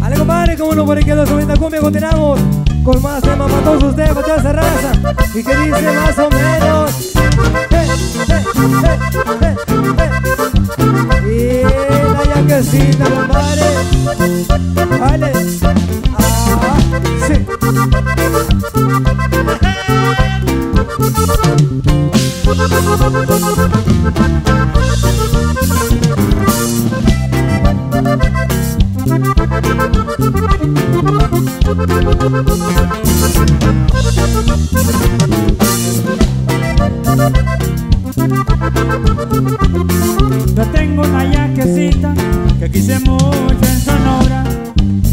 Ale compadre, como no por a los 90 cumbia continuamos con más temas para todos ustedes, para toda esa raza. Y que dice más o menos. Eh, eh, eh, eh, eh. Y la yanquecita, compadre. Vale. Ah, sí. Yo tengo una yaquecita que quise mucho en Sonora.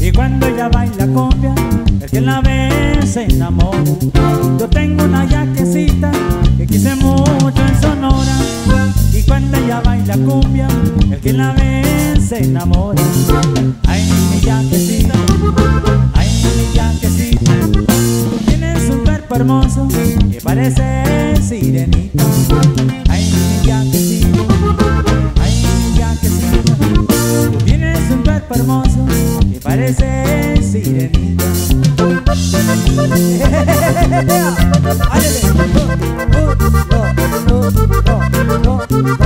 Y cuando ella baila cumbia, el que la ve se enamora. Yo tengo una yaquecita cumbia, el que la ve se enamora. Ay, mi yaquecita, ay, mi yaquecita Tú tienes un cuerpo hermoso que parece sirenita. Ay, mi yaquecita Ay, ya que sí, tú tienes un cuerpo hermoso que parece sirenita. Uh, uh, uh, uh, uh, uh.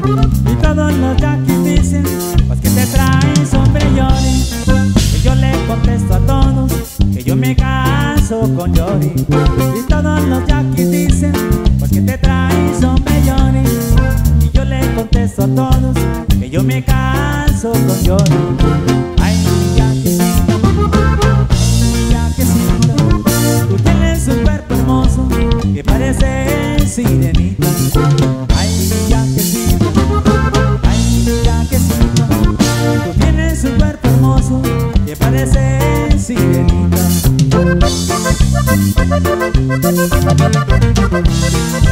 Y todos los yaquis dicen Pues que te traes hombre Johnny Y yo le contesto a todos Que yo me canso con Johnny. Ay ya que mi yaquisito Mi yaquisito Tú tienes un cuerpo hermoso Que parece el sirenita. Ay mi yaquisito Ay mi yaquisito Tú tienes un cuerpo hermoso Que parece el sirenita. Thank